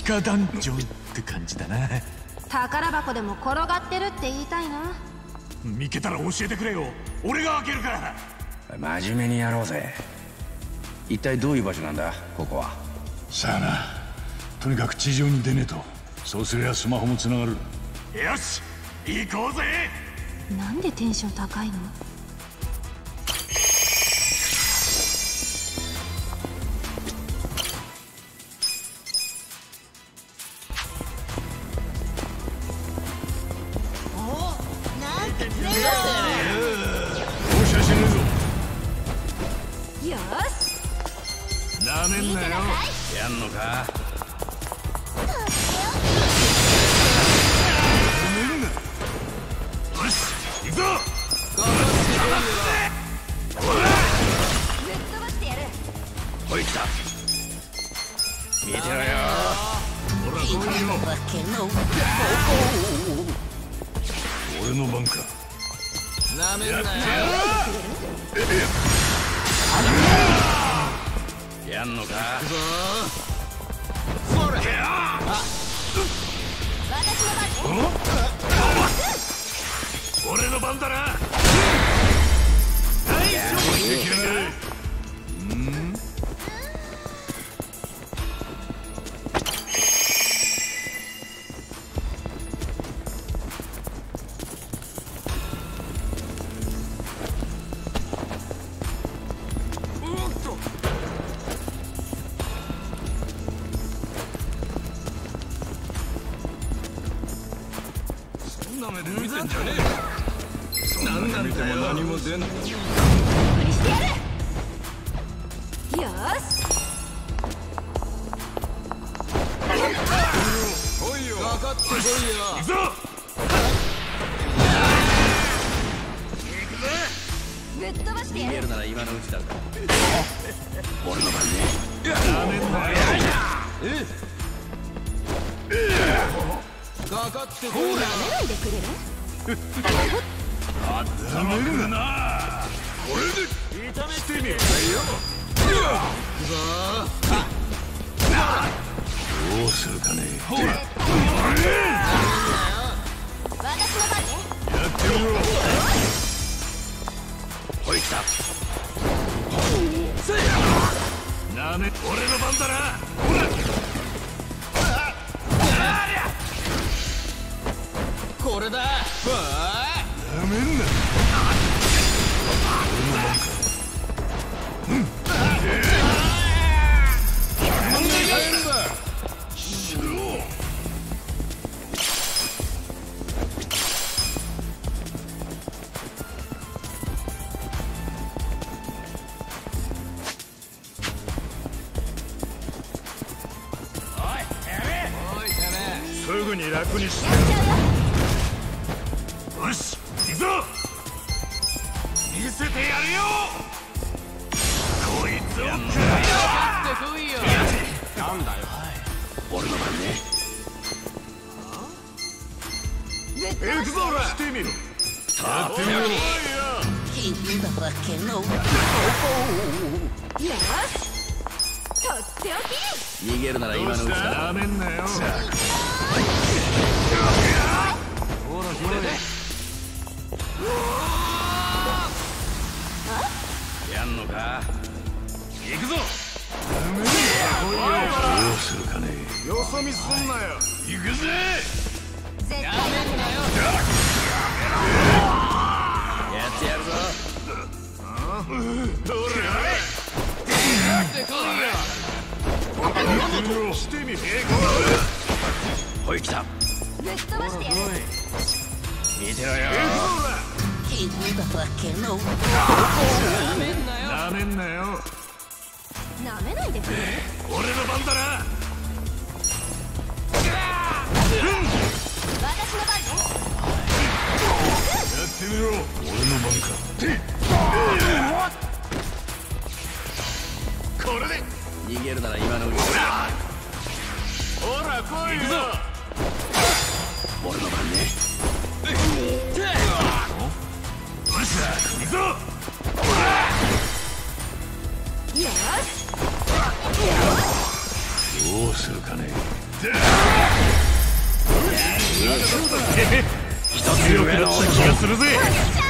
地下ダンジョンって感じだな。宝箱でも転がってるって言いたいな。見けたら教えてくれよ。俺が開けるから。真面目にやろうぜ。一体どういう場所なんだ？ここは。さあな。とにかく地上に出ねえと。そうすりゃスマホも繋がる。よし行こうぜ。なんでテンション高いの？目で見てんじゃねえよなんなんだよ何も出んよしフフフ。せてやるよ。こいつをえってこいよ。なんだよ。俺の番ね。行くぞほらしてみろてみろよしとっておき逃げるなら今のうちだなめんなよほらこれでやんのか？行くぞ！どうするかね？よそ見すんなよ。行くぜ！絶対やってやるぞ。どれ？ってこいよしてみろほい来た。ぶっ飛ばしてやる見てろよなめんなよなめんなよ。なめないでくれ。る俺の番だな。私の番ねやってみろ。俺の番か。これで逃げるなら今のうちだほら来いよ。俺の番ねどうするかね。強くなった気がするぜ。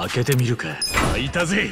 開けてみるか。開いたぜ。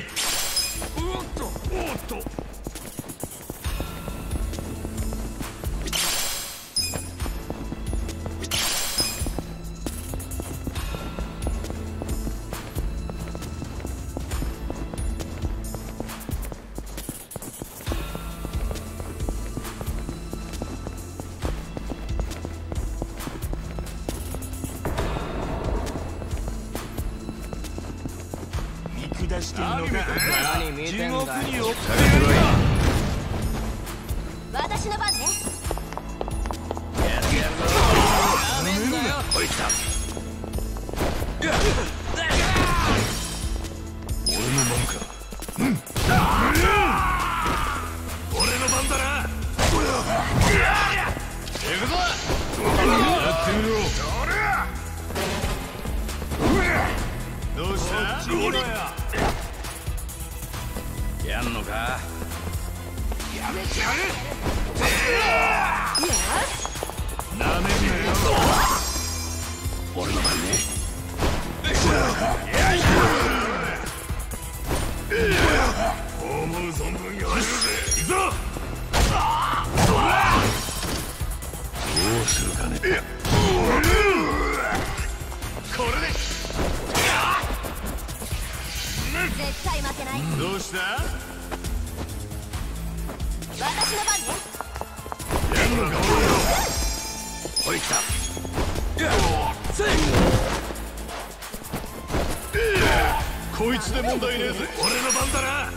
こいつで問題ね。えぜ俺の番だな。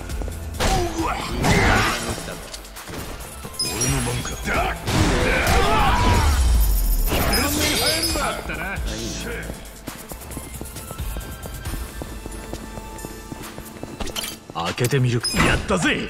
俺の番か。あったな。開けてみる。かやったぜ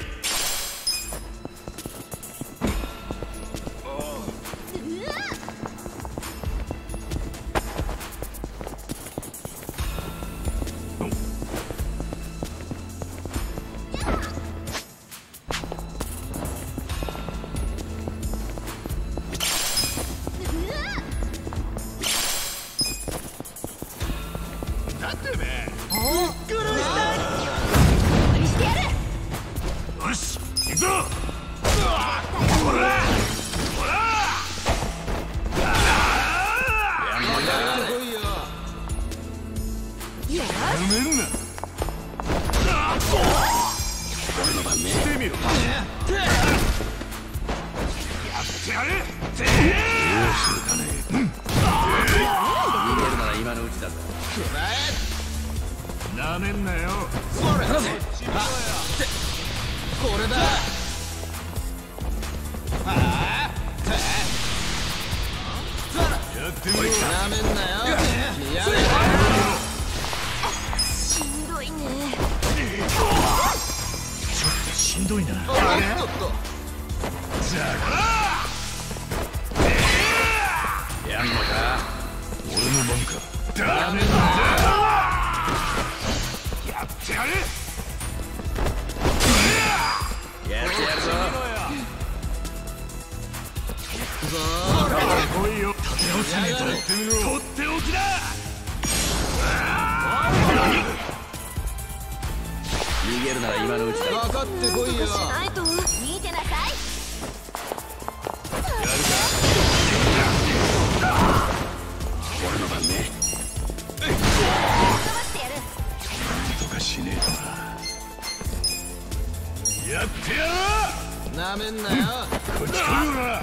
直さねえと取っておきだ逃げる。なら今のうちだ分かってこいよしないと見てなさい俺の番ねなんとかしねえとなやってやる。なめんなよ。こっち来るな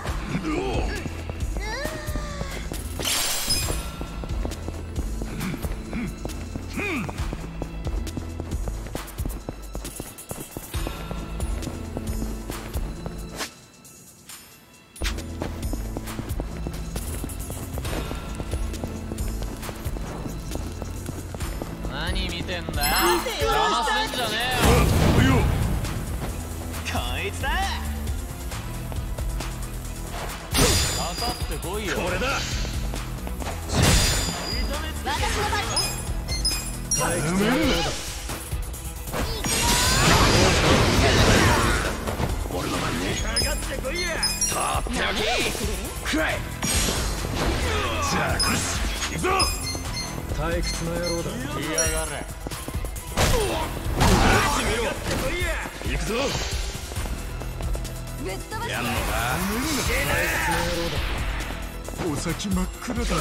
やんのか？だお先真っ暗だぜ。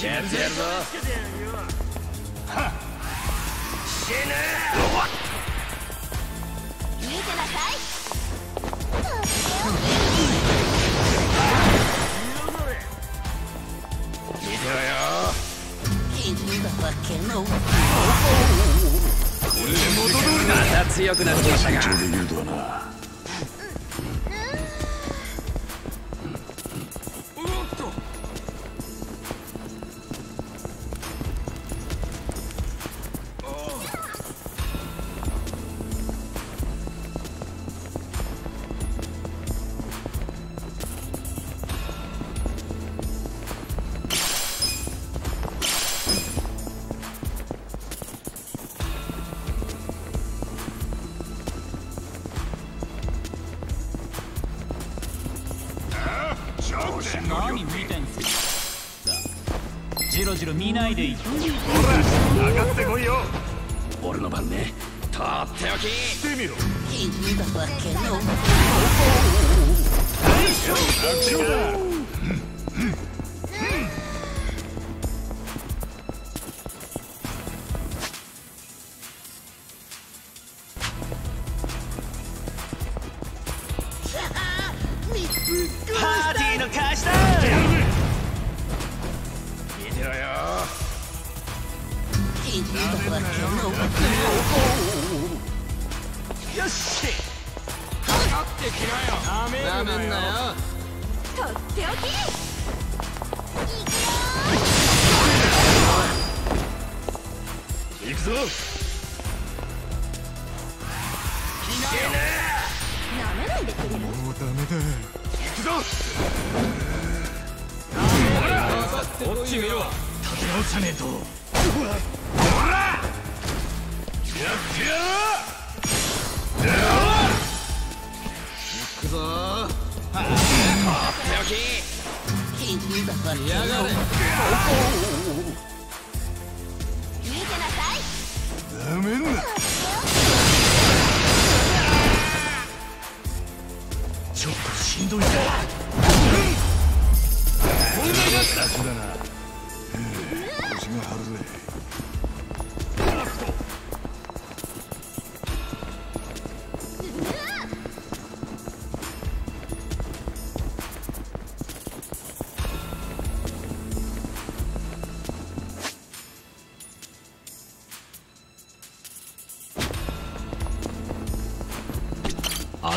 Gel gel とっておき。してみろ。君だわけの。大将だ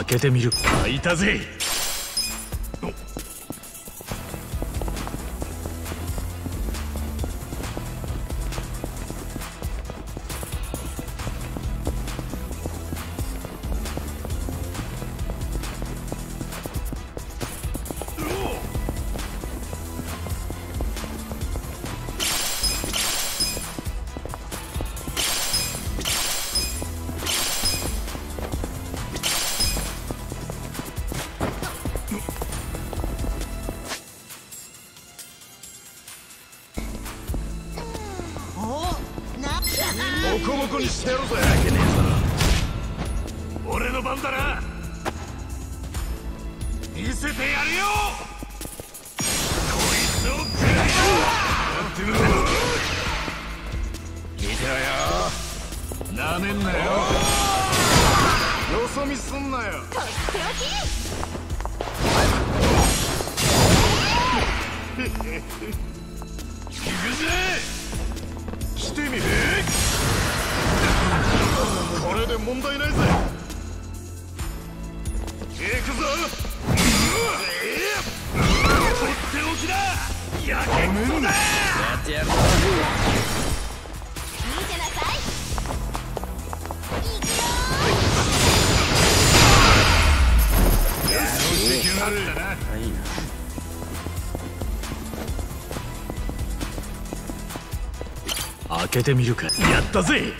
開けてみる。開いたぜ。開けてみるか。やったぜ。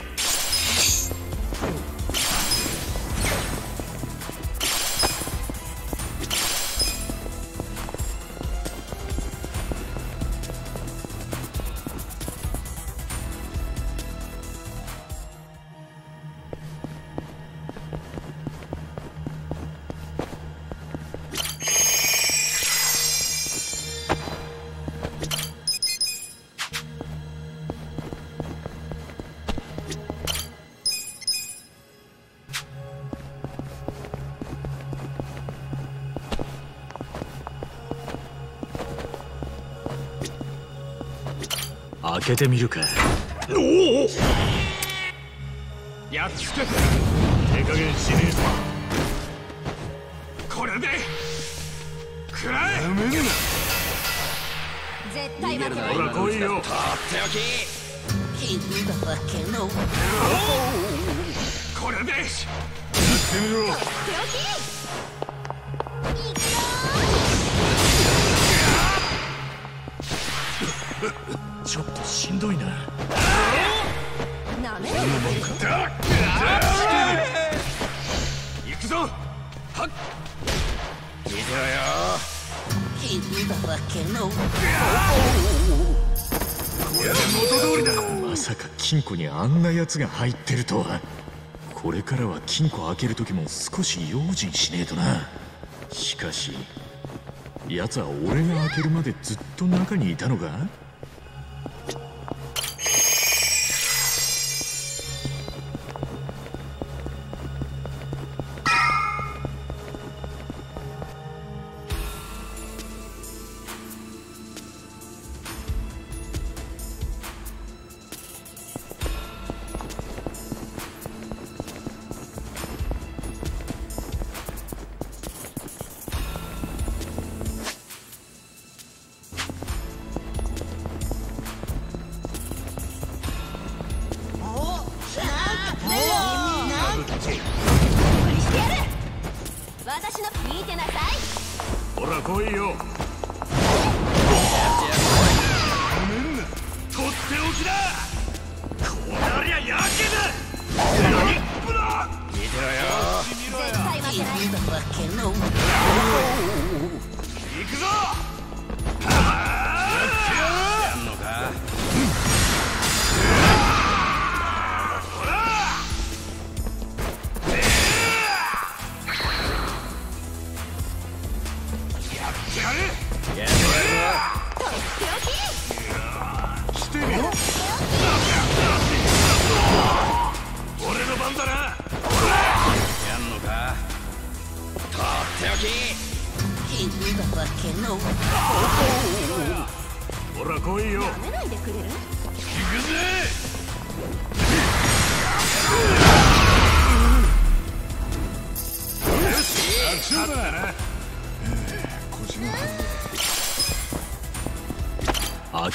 けてみるか。やっつけて手加減しねえぞ。これで食らえ。めんな絶対負けない。ほら来いよ。とっておき金だわけのこれで。やってみろとってお金庫にあんな奴が入ってるとは。これからは金庫開ける時も少し用心しねえとな。しかし奴は俺が開けるまでずっと中にいたのか？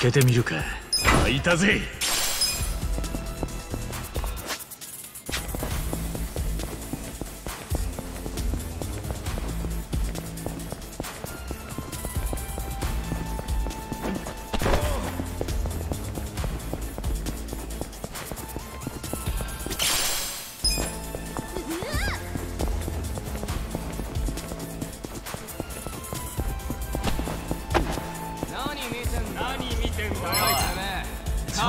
開けてみるか。開いたぜ。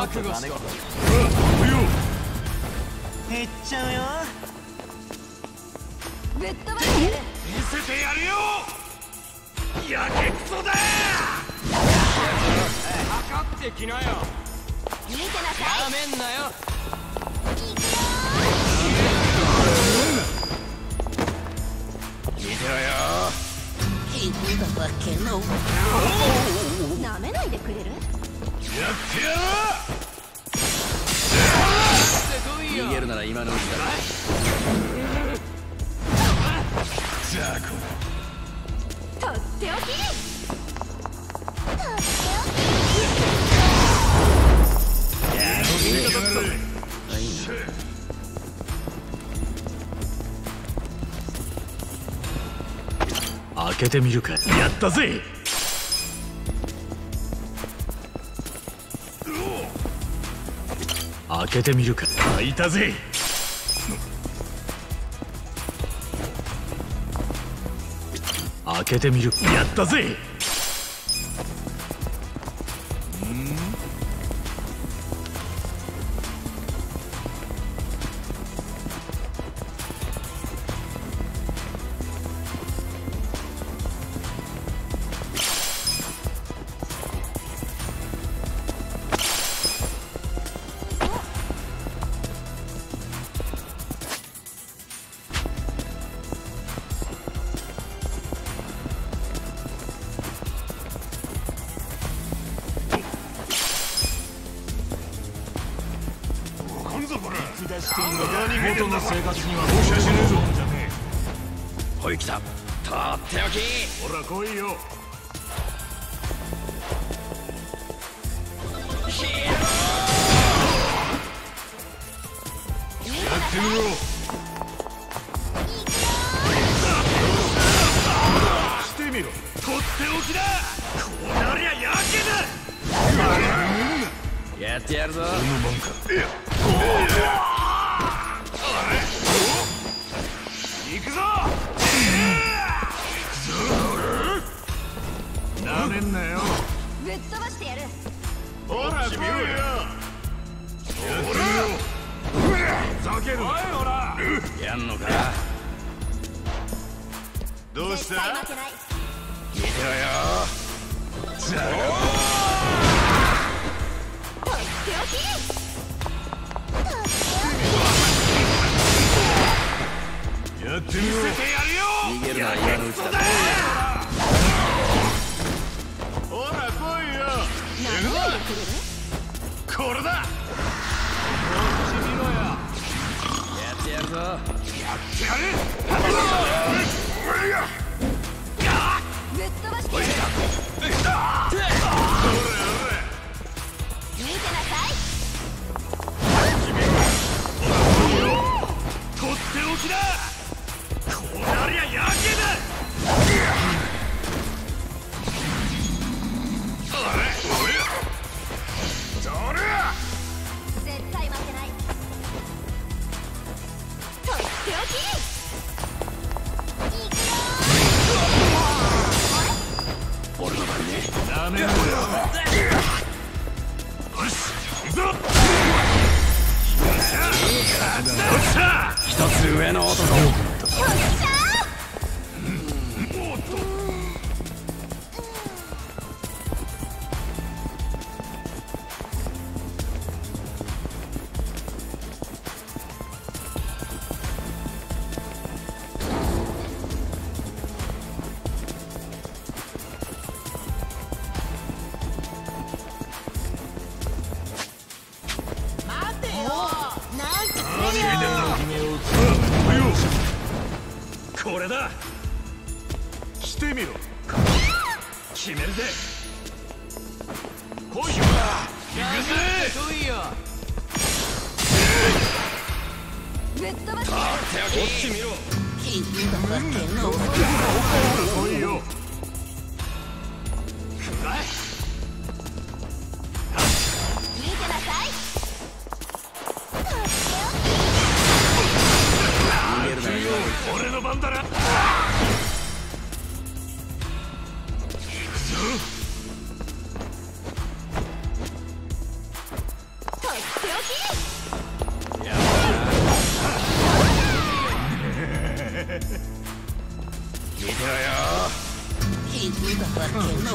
覚悟し減っちゃうよぶっ飛ば見せてやるよやけくそだ。ってきなよ見てなさいやめんなよなめないでくれる逃げるなら今のうちだとっておきとっておきやろう開けてみるか。やったぜ。けてみるか。開いたぜ。開けてみる。やったぜ。元の生活には放射しねえ。ぞいきた。とっておき。来いよ。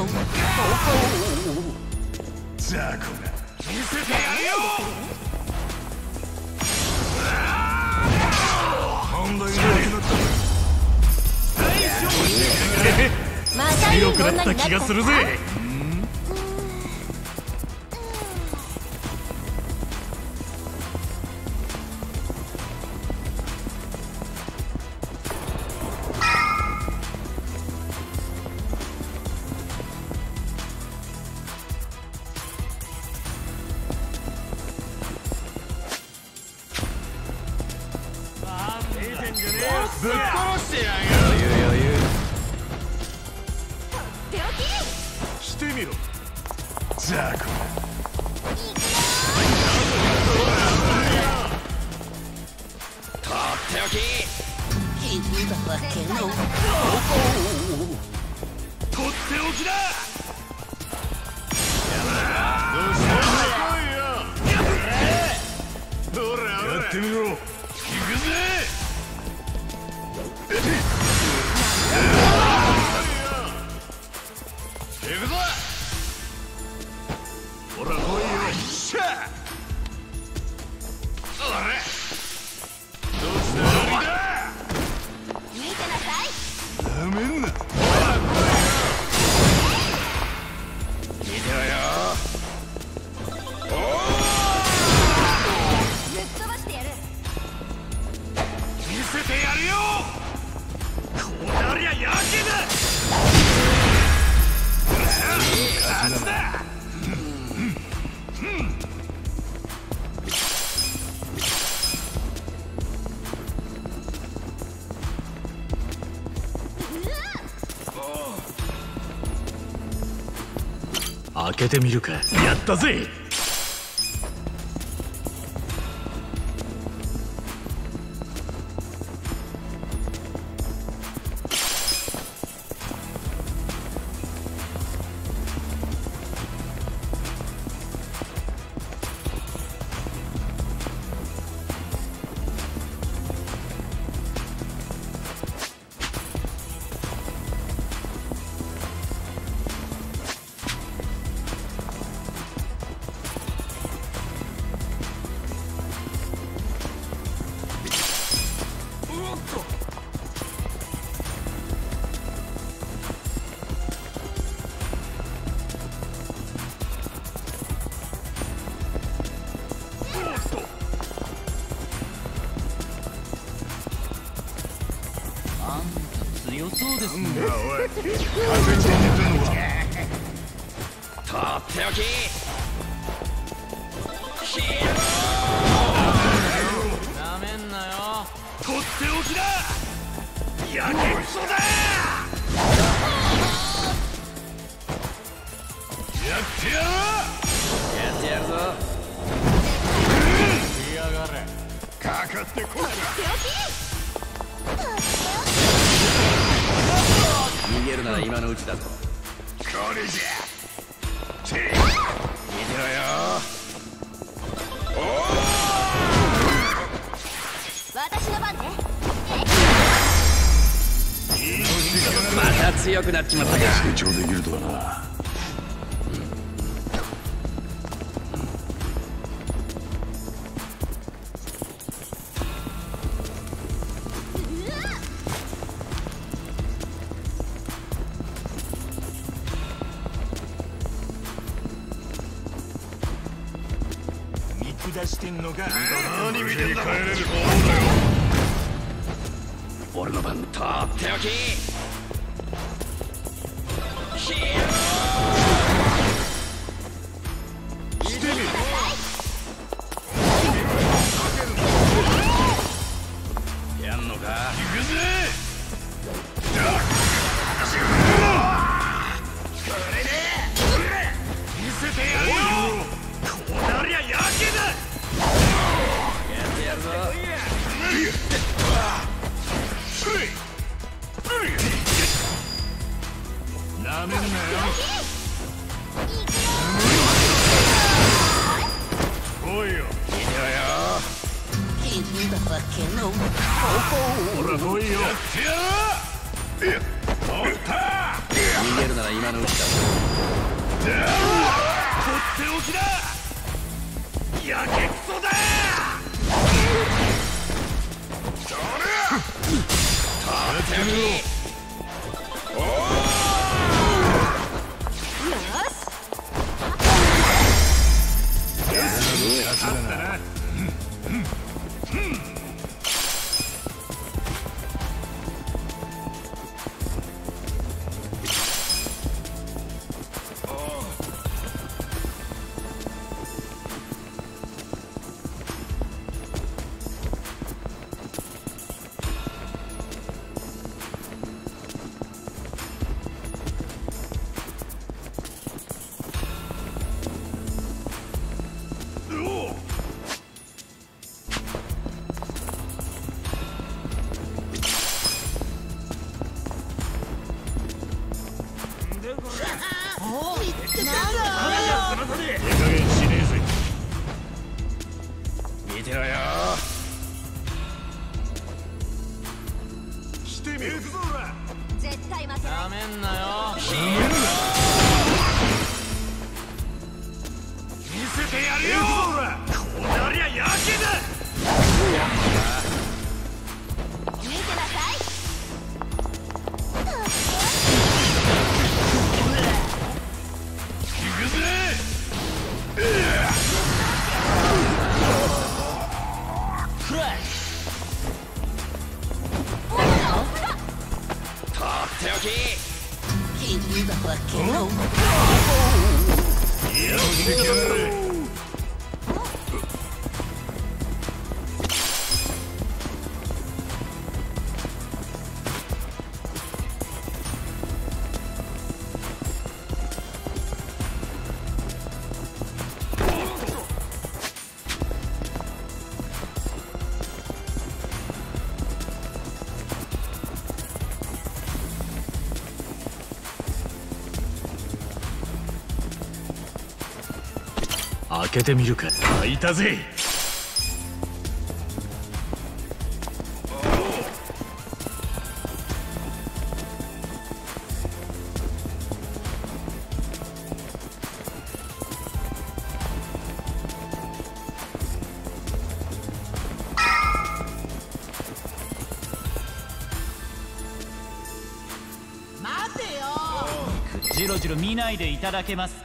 強くなった気がするぜ。開けてみるか。やったぜ。ら強くなっちまったか。成長できるとはな。俺の番。とっておき。開けてみるか。開いたぜ。ジロジロ見ないでいただけます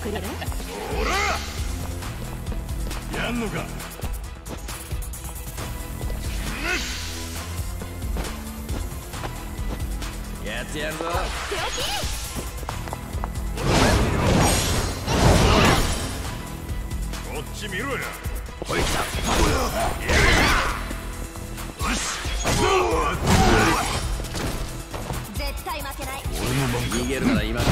くる？ほら！やんのか？やってやるぞ。手こっち見ろいたよし絶対負けない。俺の番逃げるなら今だ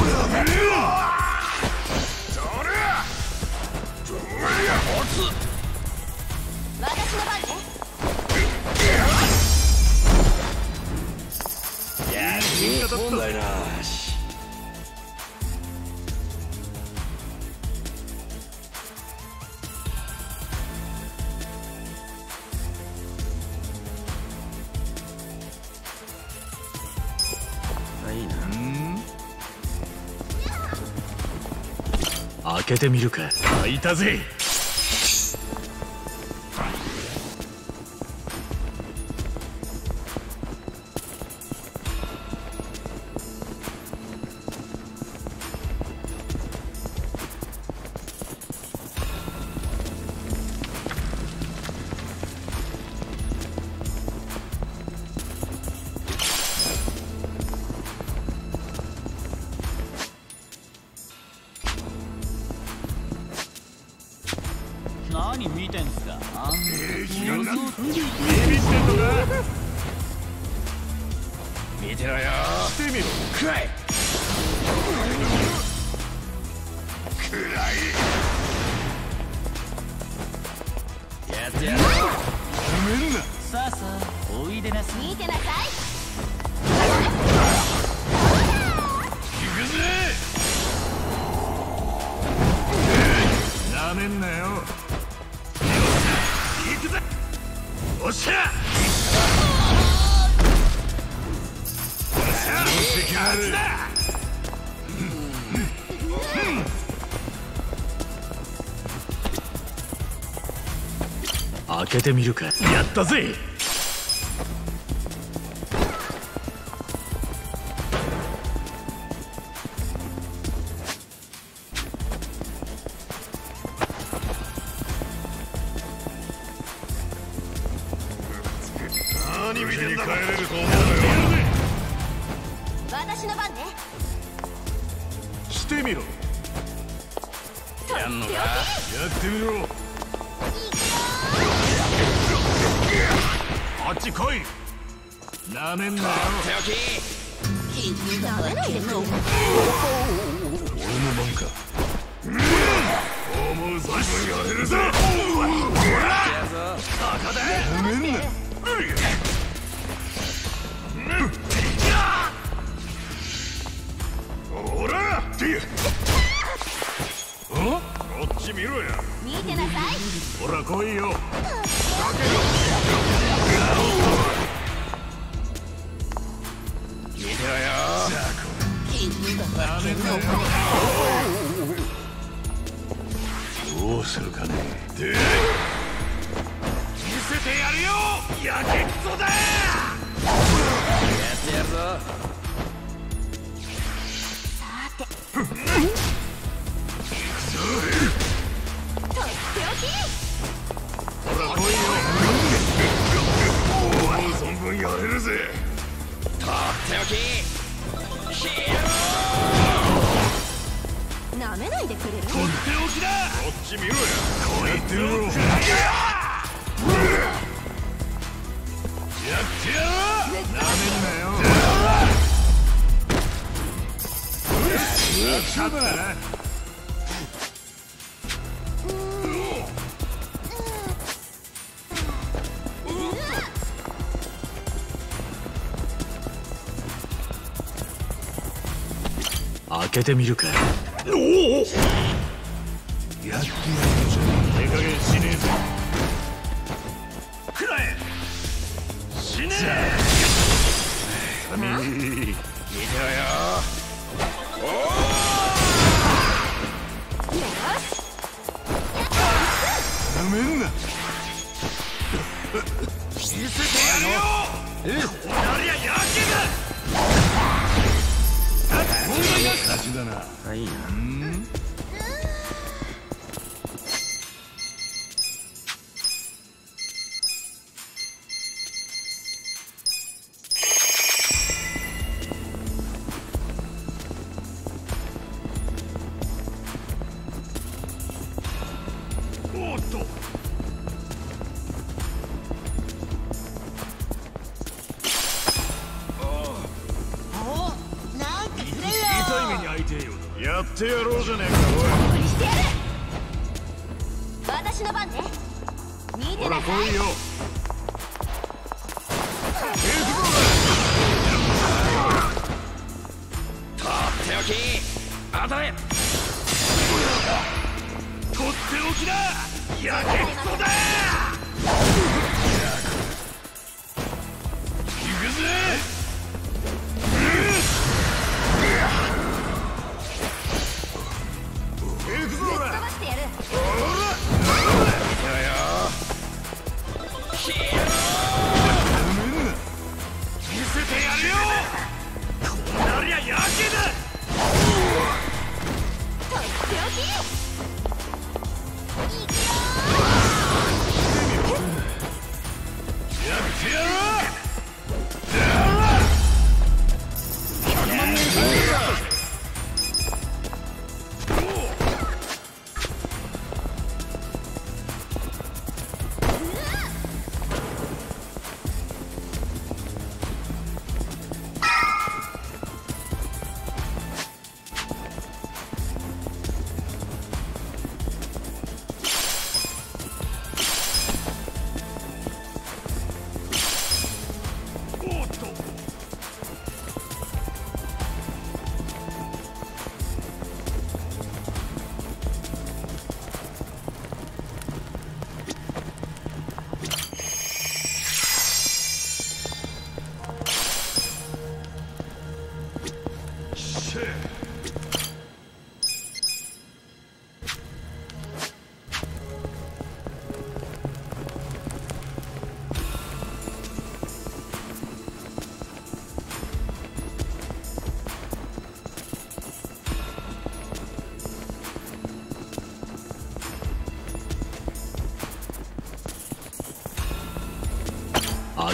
開けてみるか。開いたぜ。いでなさい見てなさい。行くぜ。なめんなよ。よっしゃ。行くぜおっしゃ。よっしゃ。勝ちだ開けてみるか。やったぜするかね。で見せてやるよ！やけくそだ！やってやるぞ。さてとっておき！ほら来いよ！存分やれるぜ！とっておき！ヒーなめないでくれるとっておきだこっち見ろやこうやってみろやってやろうなめんなよ勝ったな開けてみるか。やってやるぞ手加減しねえぞくらえ死ねえ神見てろよなめんな見せてやるよこりゃやけだはいな。ってやろうじゃねえか無理してやる。私の番ね。見おい。ほらてなさい来いよ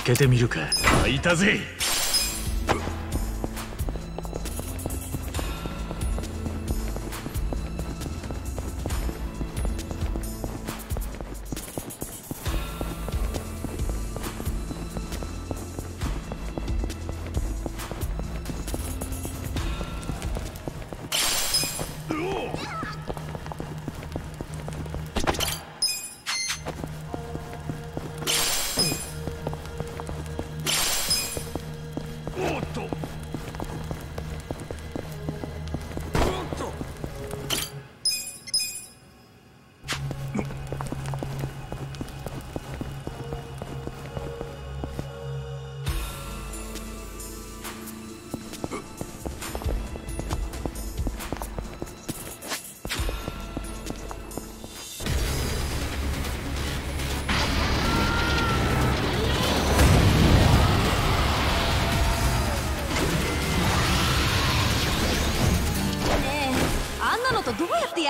けてみるか。開いたぜ。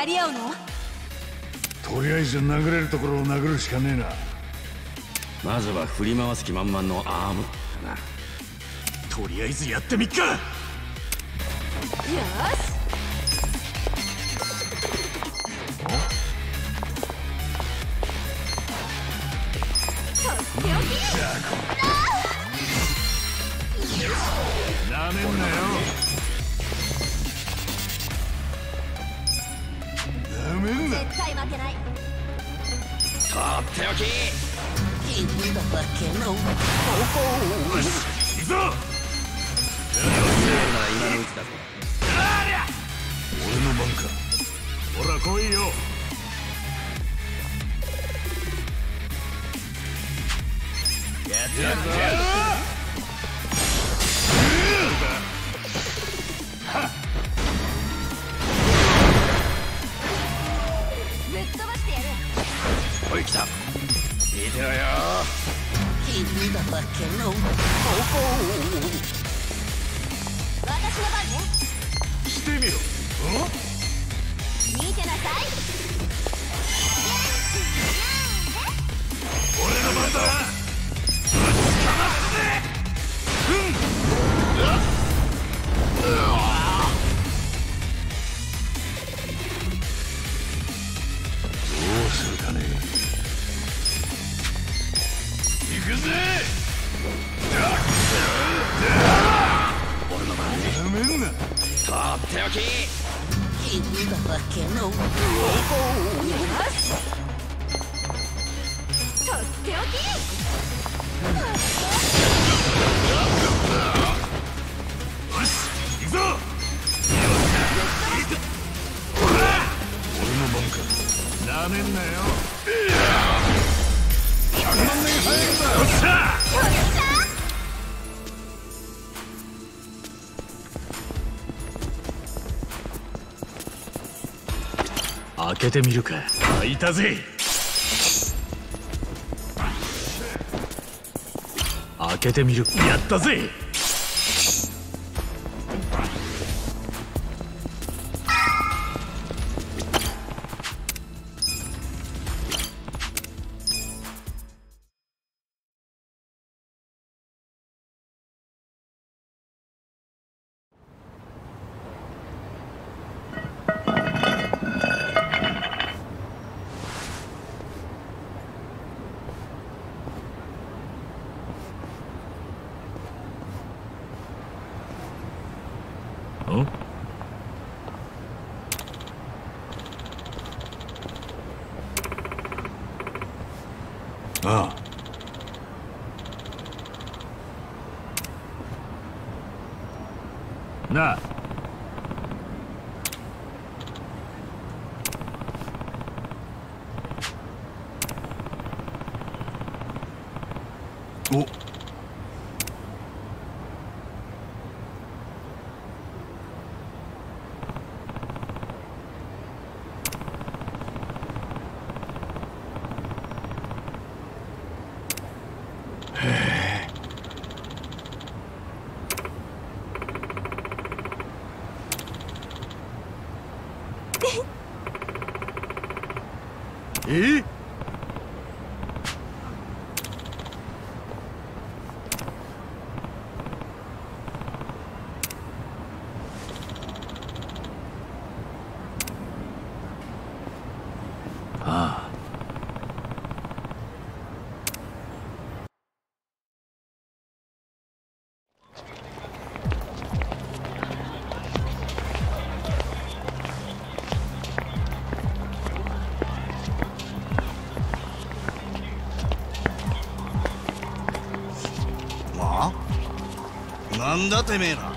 り合うの？とりあえず殴れるところを殴るしかねえな。まずは振り回す気満々のアームかな。とりあえずやってみっか。よし。なめんなよ絶対負けない。とっておき。君だけの行くぞなら今のうちだぞ俺の番か。ほら来いよ。やってやるおい来た見てろよ。君だけの私の番ね。してみろ。見てなさい。俺の番だ。どうき。君だけの。よしとっておき。よし行くぞ。俺の番か。なめんなよ。100万年早いんだ。よっしゃけてみるか。開いたぜ。開けてみる。やったぜ E? なんだてめえら。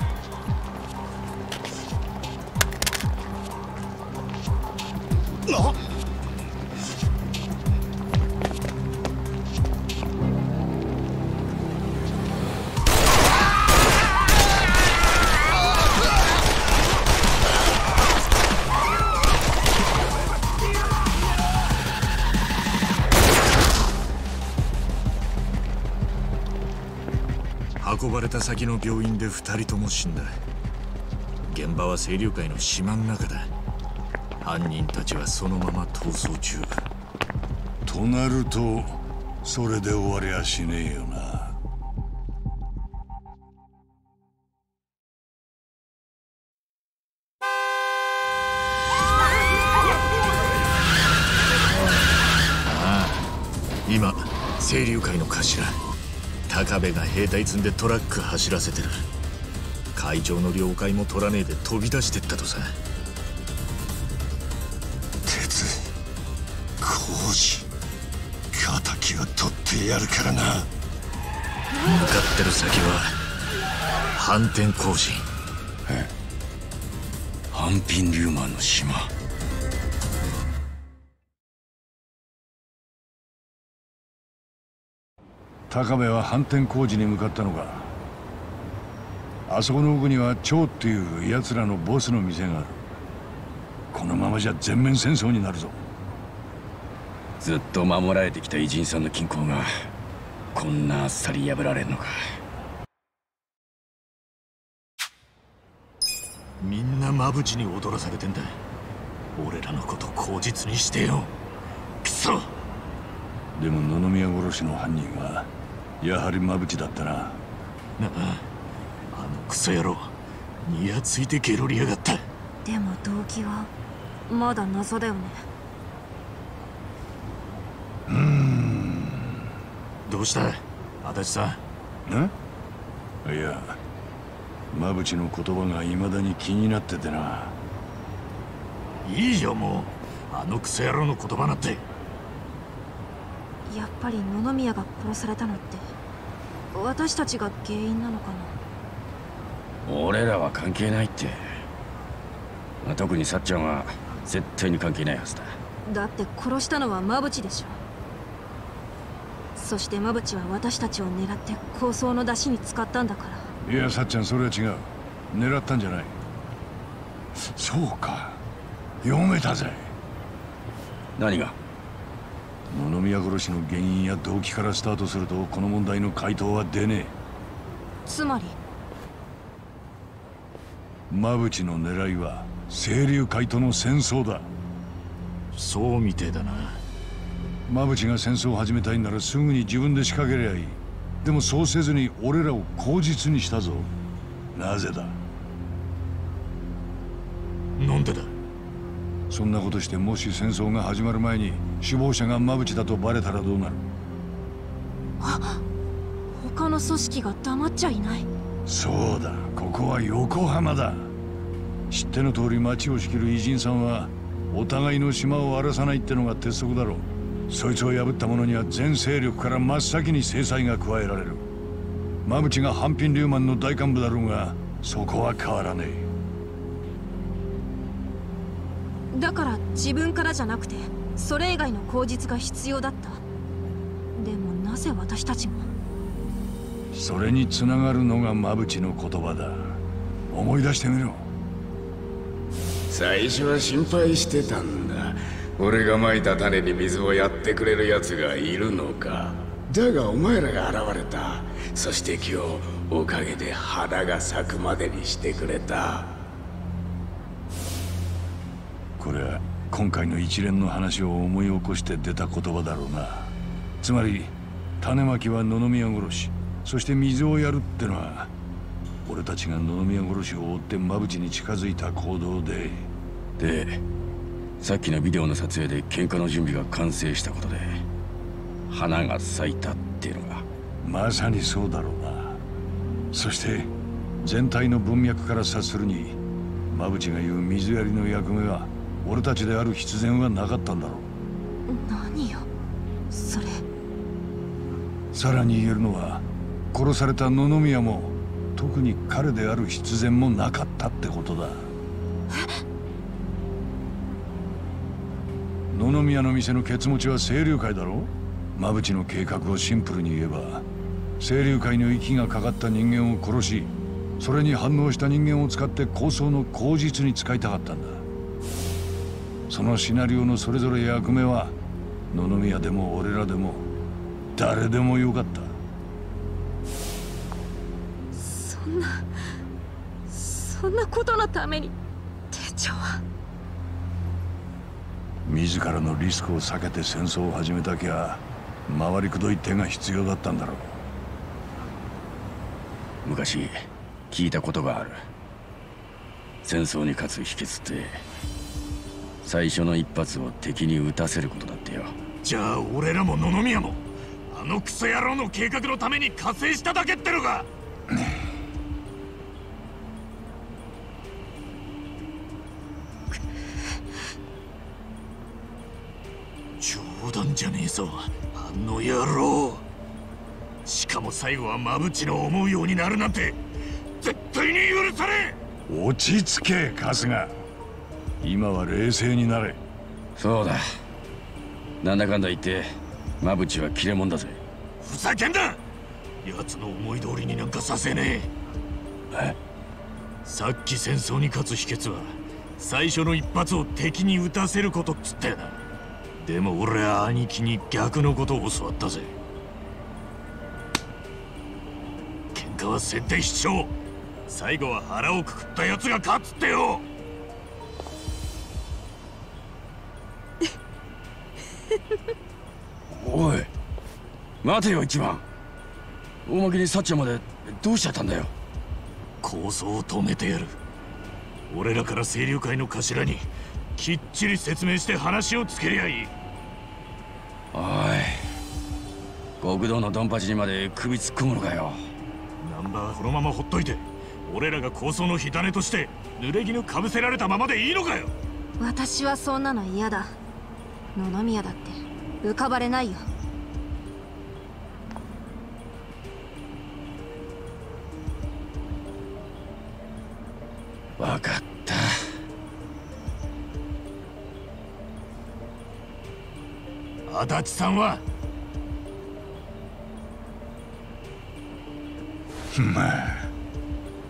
た先の病院で2人とも死んだ。現場は清流会の島の中だ。犯人たちはそのまま逃走中。となるとそれで終わりゃしねえよな。今清流会の頭高部が兵隊積んでトラック走らせてる。会長の了解も取らねえで飛び出してったとさ。鉄工事。敵は取ってやるからな。向かってる先は反転工事。ハンピンリューマンの島高部は反転工事に向かったのか。あそこの奥には蝶っていう奴らのボスの店がある。このままじゃ全面戦争になるぞ。ずっと守られてきた偉人さんの均衡がこんなあっさり破られんのか。みんなマブチに踊らされてんだ。俺らのこと口実にしてよ。クソ。でも野々宮殺しの犯人はやはりマブチだったな。なああのクソ野郎。にやついてゲロりやがった。でも動機はまだ謎だよね。どうした？足立さん。んいやマブチの言葉が未だに気になっててな。いいよもう。あのクソ野郎の言葉なんて。やっぱり野々宮が殺されたのって私たちが原因なのかな？俺らは関係ないって。まあ特にさっちゃんは絶対に関係ないはずだ。だって殺したのはマブチでしょ。そしてマブチは私たちを狙って構想の出しに使ったんだから。いやさっちゃんそれは違う。狙ったんじゃない。そうか。読めたぜ。何が？野々宮殺しの原因や動機からスタートするとこの問題の回答は出ねつまり？え馬淵の狙いは清流会との戦争だ。そうみてえだな。馬淵が戦争を始めたいならすぐに自分で仕掛けりゃいい。でもそうせずに俺らを口実にしたぞ。なぜだなんでだ？そんなことしてもし戦争が始まる前に首謀者が馬淵だとバレたらどうなる？他の組織が黙っちゃいない。そうだここは横浜だ。知っての通り町を仕切る偉人さんはお互いの島を荒らさないってのが鉄則だろう。そいつを破った者には全勢力から真っ先に制裁が加えられる。馬淵がハンピン・リューマンの大幹部だろうがそこは変わらねえだから自分からじゃなくてそれ以外の口実が必要だった。でもなぜ私たちがそれにつながるのが馬淵の言葉だ。思い出してみろ。最初は心配してたんだ。俺がまいた種に水をやってくれる奴がいるのか。だがお前らが現れた。そして今日おかげで花が咲くまでにしてくれたこれは今回の一連の話を思い起こして出た言葉だろうな。つまり種まきは野々宮殺しそして水をやるってのは俺たちが野々宮殺しを追って馬淵に近づいた行動で。でさっきのビデオの撮影で喧嘩の準備が完成したことで花が咲いたっていうのが。まさにそうだろうな。そして全体の文脈から察するに馬淵が言う水やりの役目は俺たちである必然はなかったんだろう。何よそれ。さらに言えるのは殺された野々宮も特に彼である必然もなかったってことだ。野々宮の店のケツ持ちは清流会だろ馬淵の計画をシンプルに言えば清流会の息がかかった人間を殺しそれに反応した人間を使って構想の口実に使いたかったんだそのシナリオのそれぞれ役目は野々宮でも俺らでも誰でもよかった。そんなそんなことのために手帳は。自らのリスクを避けて戦争を始めたきゃ回りくどい手が必要だったんだろう。昔聞いたことがある。戦争に勝つ秘訣って最初の一発を敵に撃たせることだってよ。じゃあ俺らも野々宮もあのクソ野郎の計画のために加勢しただけってのか。冗談じゃねえぞあの野郎。しかも最後は馬淵の思うようになるなんて絶対に許され落ち着け春日今は冷静になれ。そうだ。なんだかんだ言って馬淵は切れ者だぜ。ふざけんな！奴の思い通りになんかさせねえ。え？さっき戦争に勝つ秘訣は最初の一発を敵に撃たせることっつったよな。でも俺は兄貴に逆のことを教わったぜ。喧嘩は設定必勝。最後は腹をくくった奴が勝つってよおい待てよ一番。大まけにサッチャまでどうしちゃったんだよ。構想を止めてやる。俺らから清流会の頭にきっちり説明して話をつけりゃいい。おい極道のドンパチにまで首突っ込むのかよ。ナンバーこのままほっといて俺らが構想の火種として濡れ衣かぶせられたままでいいのかよ。私はそんなの嫌だ野々宮だって。浮かばれないよ。分かった。足立さんは？まあ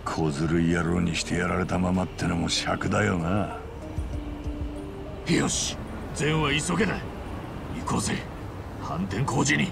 小ずるい野郎にしてやられたままってのも尺だよな。よし善は急げだ行こうぜ。反転工事に。